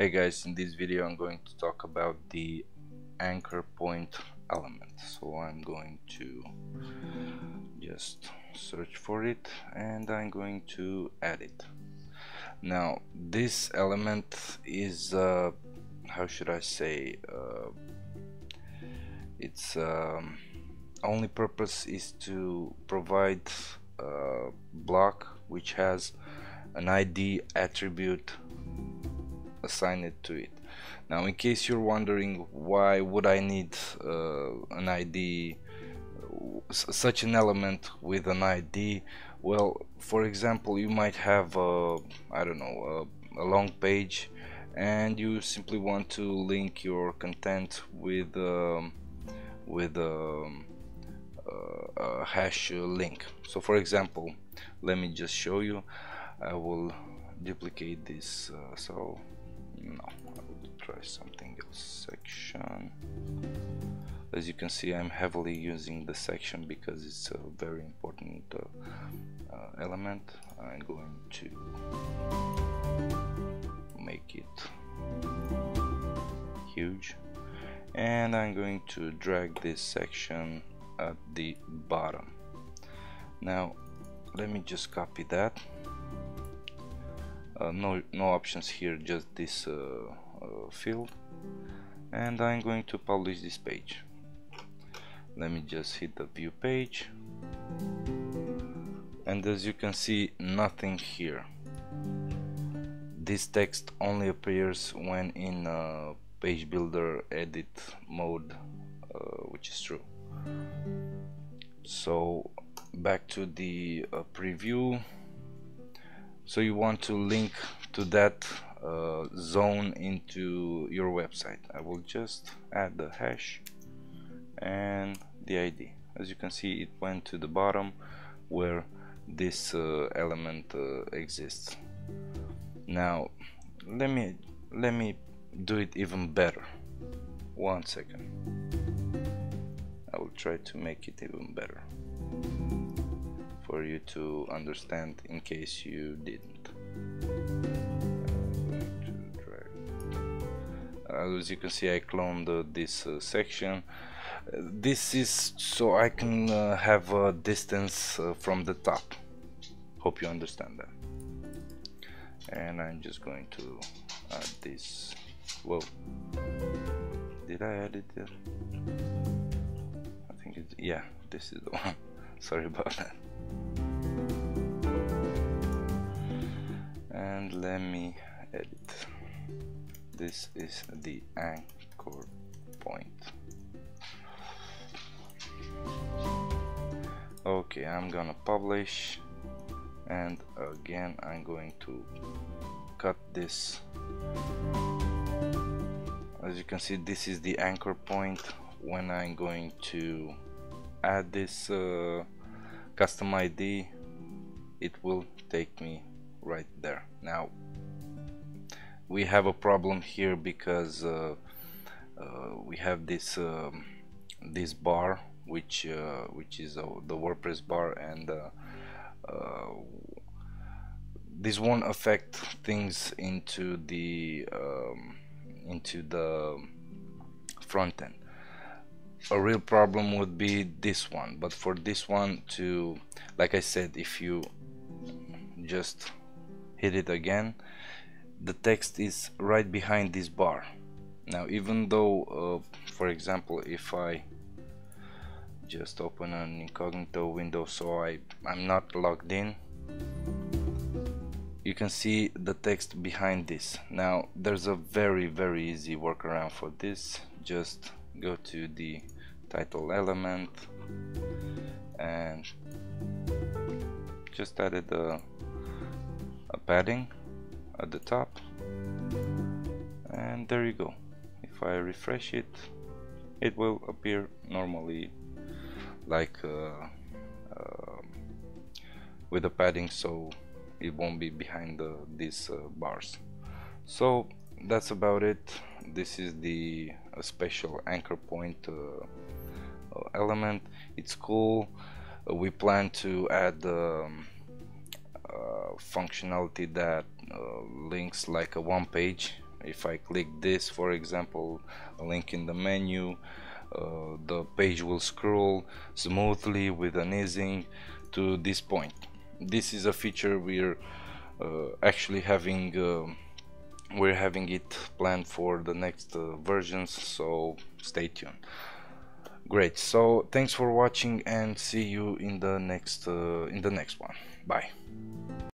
Hey guys, in this video I'm going to talk about the anchor point element. So I'm going to just search for it and I'm going to add it. Now this element is, uh, how should I say, uh, its um, only purpose is to provide a block which has an ID attribute assign it to it. Now in case you're wondering why would I need uh, an ID such an element with an ID well for example you might have a, I don't know a, a long page and you simply want to link your content with um, with um, uh, a hash link. So for example let me just show you. I will duplicate this uh, so no I will try something else section. As you can see I'm heavily using the section because it's a very important uh, uh, element. I'm going to make it huge. And I'm going to drag this section at the bottom. Now let me just copy that uh, no no options here just this uh, uh, field. And I'm going to publish this page. Let me just hit the view page. And as you can see nothing here. This text only appears when in uh, page builder edit mode uh, which is true. So back to the uh, preview so you want to link to that uh, zone into your website. I will just add the hash and the ID as you can see it went to the bottom where this uh, element uh, exists. Now let me let me do it even better. One second. I will try to make it even better for you to understand in case you didn't. Uh, as you can see I cloned uh, this uh, section. Uh, this is so I can uh, have a distance from the top. Hope you understand that. And I'm just going to add this. Whoa. Did I add it? I think it's, yeah, this is the one. Sorry about that. And let me edit. This is the anchor point. Okay I'm gonna publish. And again I'm going to cut this. As you can see this is the anchor point when I'm going to add this uh, custom ID it will take me right there. Now we have a problem here because uh, uh, we have this um, this bar which uh, which is the WordPress bar and uh, uh, this won't affect things into the um, into the front end. A real problem would be this one but for this one to like I said if you just hit it again. The text is right behind this bar. Now even though uh, for example if I just open an incognito window so I, I'm not logged in you can see the text behind this. Now there's a very very easy workaround for this. Just go to the title element and just added a a padding at the top. And there you go. If I refresh it it will appear normally like uh, uh, with the padding so it won't be behind the, these uh, bars. So that's about it. This is the special anchor point uh, uh, element. It's cool. We plan to add um, uh, functionality that uh, links like a one page. If I click this for example a link in the menu uh, the page will scroll smoothly with an easing to this point. This is a feature we're uh, actually having uh, we're having it planned for the next uh, versions so stay tuned. Great. So thanks for watching and see you in the next uh, in the next one. Bye